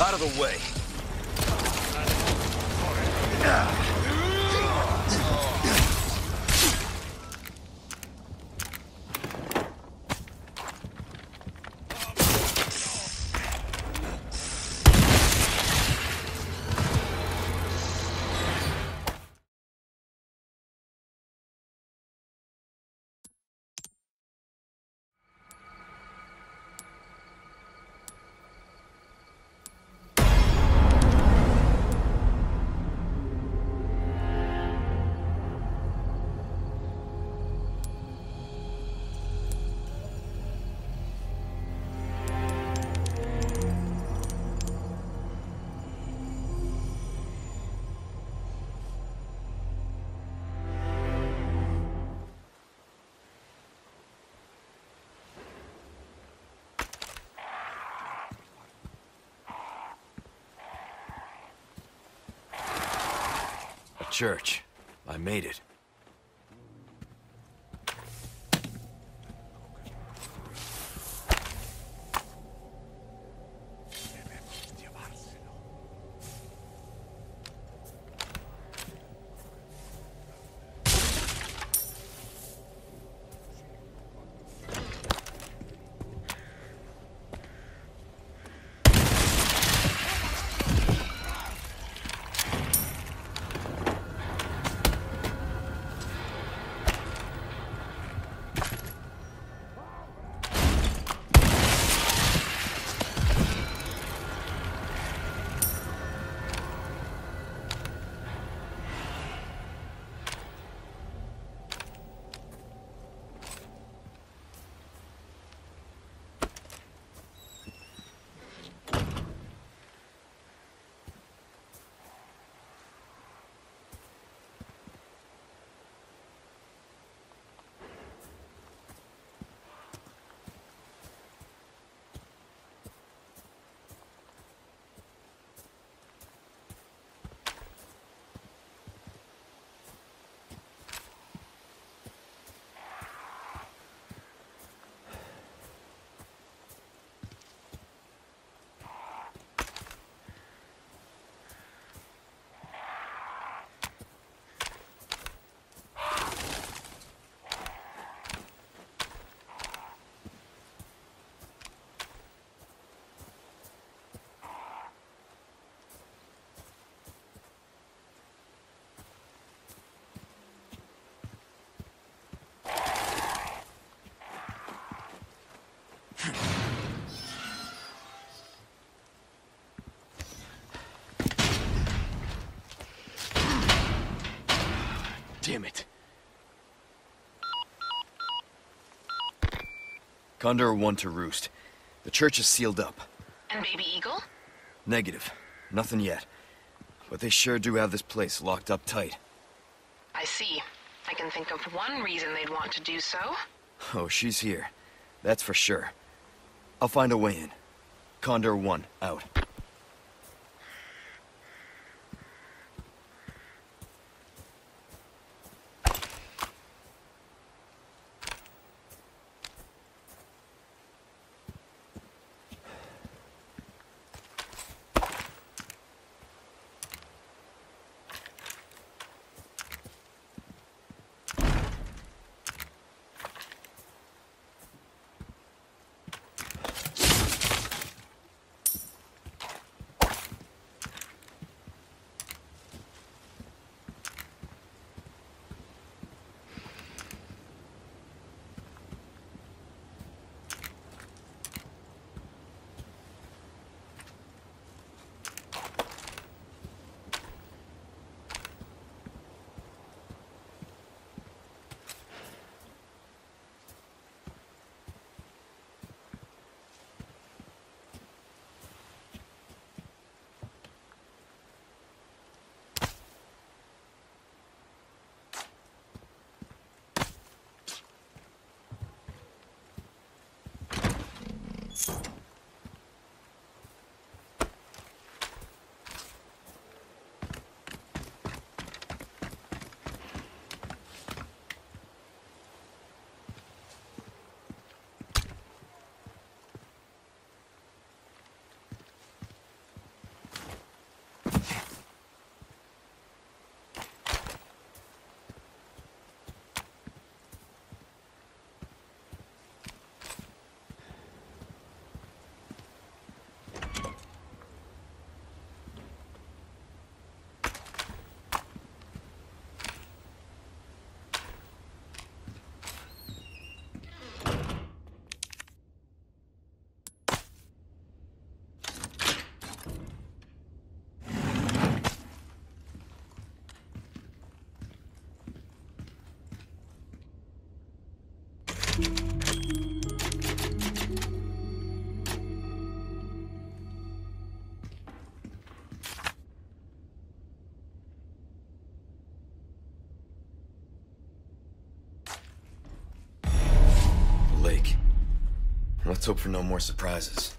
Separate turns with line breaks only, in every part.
Out of the way. Church. I made it. Condor 1 to Roost. The church is sealed up.
And Baby Eagle?
Negative. Nothing yet. But they sure do have this place locked up tight.
I see. I can think of one reason they'd want to do so.
Oh, she's here. That's for sure. I'll find a way in. Condor 1, out. Let's hope for no more surprises.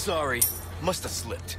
Sorry, must have slipped.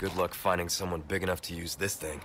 Good luck finding someone big enough to use this thing.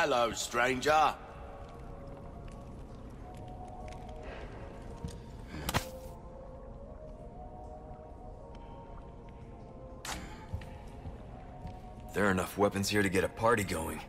Hello, stranger.
There are enough weapons here to get a party going.